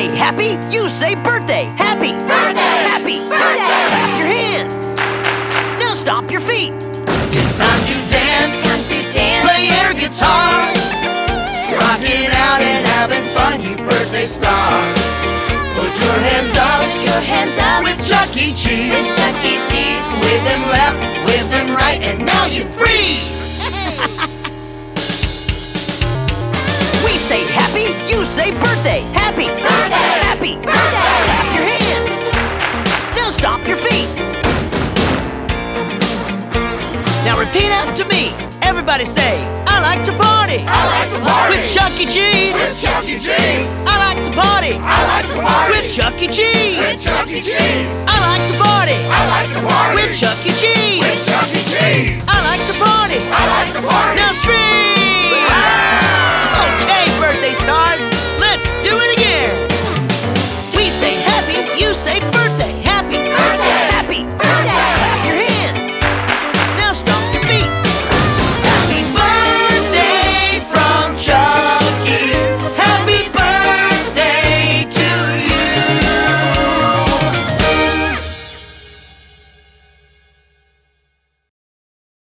say happy, you say birthday. Happy. Birthday. Happy. Birthday. Clap your hands. Now stomp your feet. It's time to dance, Time to dance. play air guitar, rocking out and having fun, you birthday star. Put your hands Put up your hands up with Chuck E. Cheese. with Chuck E. Cheese. Wave them left, with them right, and now you freeze. We say happy, stomp your feet. Now repeat after me. Everybody say, I like to party. I like to party. With Chuck E. Cheese. With Chuck E. Cheese. I like to party. I like to party. With Chuck E. Cheese. With Chuck E. Cheese. I like to party. I like to party. With Chuck E. Cheese. With Chuck E. Cheese. I like to party. I like to party.